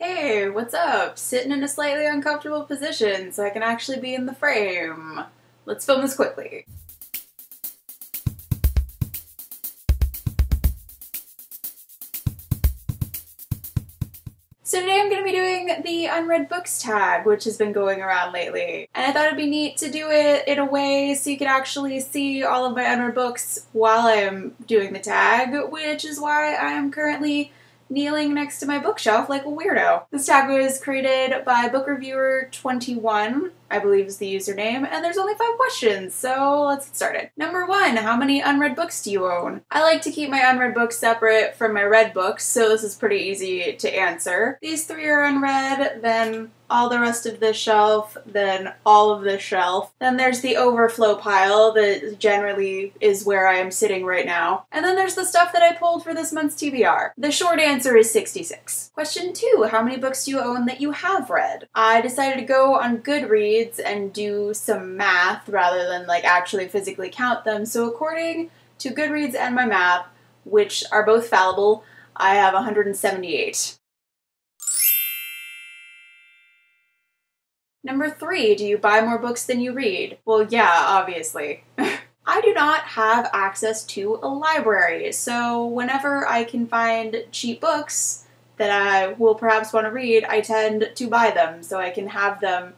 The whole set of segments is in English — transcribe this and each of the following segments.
Hey, what's up? Sitting in a slightly uncomfortable position so I can actually be in the frame. Let's film this quickly. So today I'm going to be doing the unread books tag, which has been going around lately. And I thought it'd be neat to do it in a way so you could actually see all of my unread books while I'm doing the tag, which is why I am currently kneeling next to my bookshelf like a weirdo. This tag was created by book reviewer 21, I believe is the username, and there's only five questions, so let's get started. Number one, how many unread books do you own? I like to keep my unread books separate from my read books, so this is pretty easy to answer. These three are unread, then all the rest of this shelf, then all of this shelf. Then there's the overflow pile that generally is where I am sitting right now. And then there's the stuff that I pulled for this month's TBR. The short answer is 66. Question two, how many books do you own that you have read? I decided to go on Goodreads and do some math rather than like actually physically count them. So according to Goodreads and my math, which are both fallible, I have 178. Number three, do you buy more books than you read? Well, yeah, obviously. I do not have access to a library, so whenever I can find cheap books that I will perhaps want to read, I tend to buy them so I can have them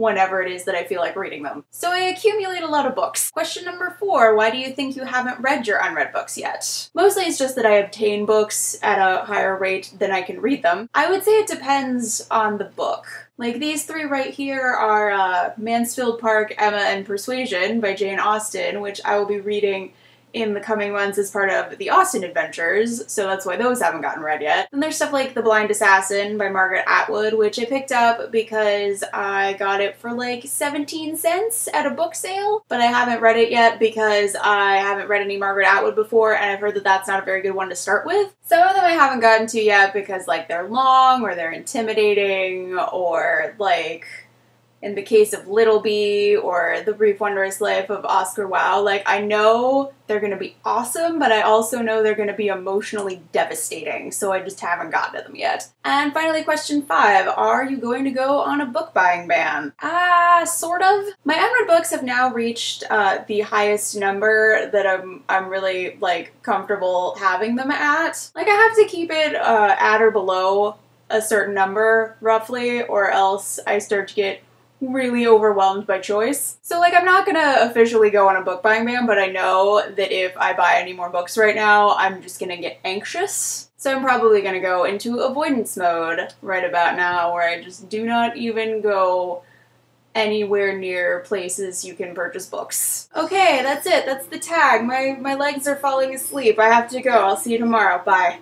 whenever it is that I feel like reading them. So I accumulate a lot of books. Question number four, why do you think you haven't read your unread books yet? Mostly it's just that I obtain books at a higher rate than I can read them. I would say it depends on the book. Like these three right here are uh, Mansfield Park, Emma, and Persuasion by Jane Austen, which I will be reading in the coming months as part of the Austen Adventures, so that's why those haven't gotten read yet. Then there's stuff like The Blind Assassin by Margaret Atwood, which I picked up because I got it for like 17 cents at a book sale, but I haven't read it yet because I haven't read any Margaret Atwood before and I've heard that that's not a very good one to start with. Some of them I haven't gotten to yet because like they're long or they're intimidating or like in the case of Little Bee or The Brief Wondrous Life of Oscar Wilde, like I know they're gonna be awesome, but I also know they're gonna be emotionally devastating, so I just haven't gotten to them yet. And finally, question five Are you going to go on a book buying ban? Ah, uh, sort of. My unread books have now reached uh, the highest number that I'm, I'm really like comfortable having them at. Like, I have to keep it uh, at or below a certain number, roughly, or else I start to get really overwhelmed by choice. So like I'm not gonna officially go on a book buying ban, but I know that if I buy any more books right now, I'm just gonna get anxious. So I'm probably gonna go into avoidance mode right about now where I just do not even go anywhere near places you can purchase books. Okay, that's it. That's the tag. My my legs are falling asleep. I have to go. I'll see you tomorrow. Bye.